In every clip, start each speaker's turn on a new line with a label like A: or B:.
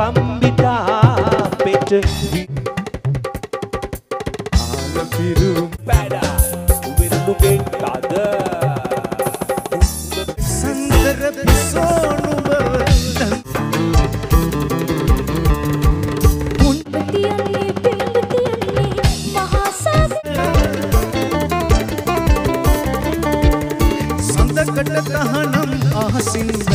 A: கம்பிட்டா பெற்று கட்ட
B: தகனம் ஆசிந்த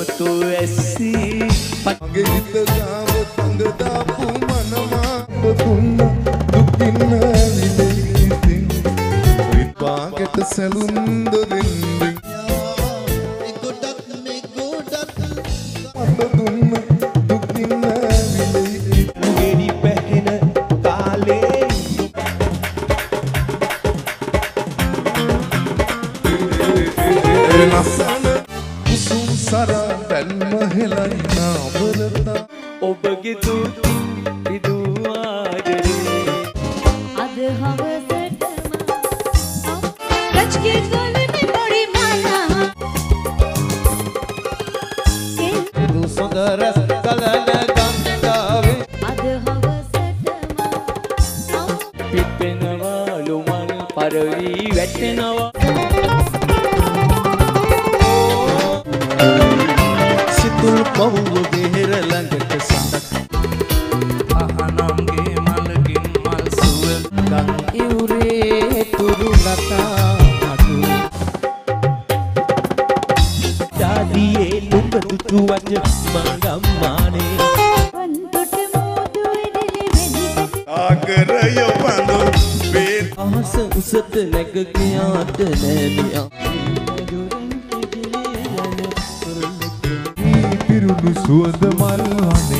C: මුතු මුතු ඇස්සී
D: මගේ හිත ගාව තඳ දාපු මනමා දුන්න දුකින්න විදේ ඉතින් රිත්වාගෙට සැලුම් දොරින් අත දුන්න දුකින්න ಸರ ತನ್ಮಹಿಲ ನಾವರತ
C: ಒಬ್ಬಗಿದು ಇದು ಆದರೆ
B: ಅದು ಹವಸ ಕಚ್ಗೆ ಗೋಲೆ ಬಿಡಿ ಮಾನ
A: ಇದು ಸುಂದರ ಕಲನ ಗಂಗಾವೆ
B: ಅದು ಹವಸ
C: ಪಿಪ್ಪೆನವಾಲು ಮನ ಪರವಿ ವೆಟ್ಟೆನವ
A: සිතුල් පවුව බෙහෙර ළඟට සඳක් අහනම්ගේ මලකින් මල් සුව ගං ඉවුරේ තුරු ලතා අඩු
C: දාදියේ නුඹ
B: වන්තොට මෝදු එදෙලි වෙදික
D: ආගරය පඳු වේත්
C: අහස උසට නැග ගියාට නෑමියා
D: සුවඳ මල් වනේ